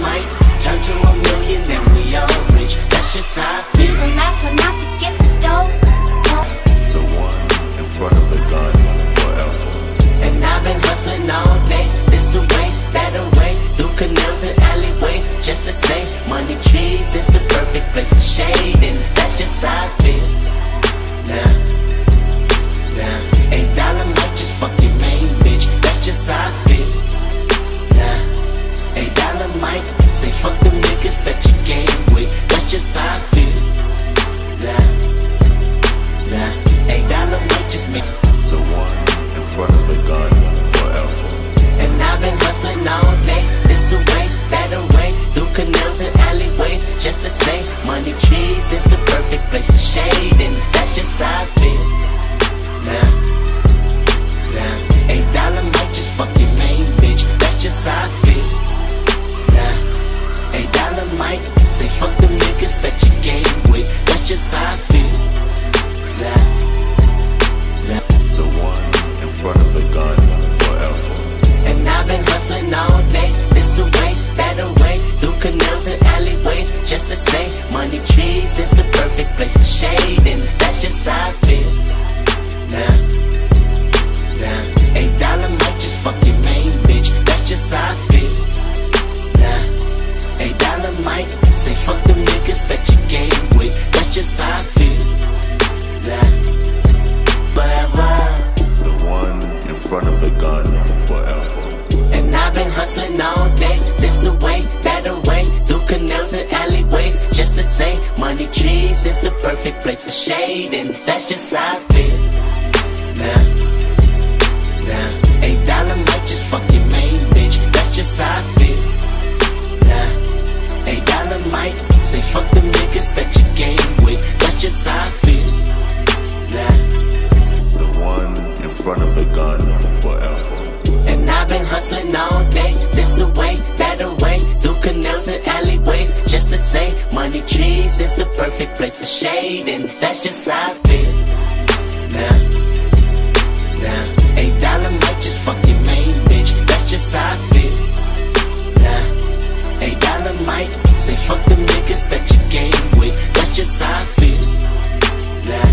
might turn to a million, then we all rich. That's just how I feel. The last one out to get the stove. The one in front of the gun forever. And I've been hustling all day, this away, that away, through canals and alleyways, just to say, money trees is the perfect place for shade, place for shade, and that's just how I feel. Now, now, eight dollar might just fuck your main bitch, that's just how I feel. Now, eight dollar might say fuck the niggas that you game with, that's just how I feel. Is the perfect place for shade, and that's just how I feel. Now, now, eight dollar might just fuck your main bitch, that's just how I feel. Now, eight dollar might say fuck the niggas that you game with, that's just how I feel. Now, forever. Uh, the one in front of the gun forever. I've been hustling all day, this away, that away, through canals and alleyways, just to say, money trees is the perfect place for shade, and that's just how I feel. Now, now, eight dollar might just fuck your main bitch, that's just how I feel. Now, eight dollar might say fuck the niggas that you game with, that's just how I feel. Now. The one in front of the gun forever. And I've been hustling all day, this away, that away, through canals and alleyways, just to say, money trees is the perfect place for shade, and that's just how I feel. Now, now, eight dollar might just fuck your main bitch, that's just how I feel. Now, eight dollar might say fuck the niggas that you game with, that's just how I feel. Now,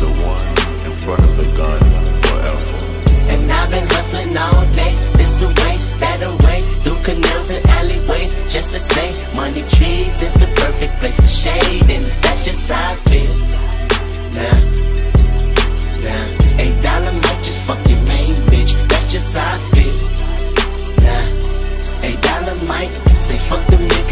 the one in front of the the same. Money trees is the perfect place for shade And that's just how I feel. Nah, nah. Eight dollar might just fuck your main bitch. That's just how I feel. Nah, eight dollar might say fuck the nigga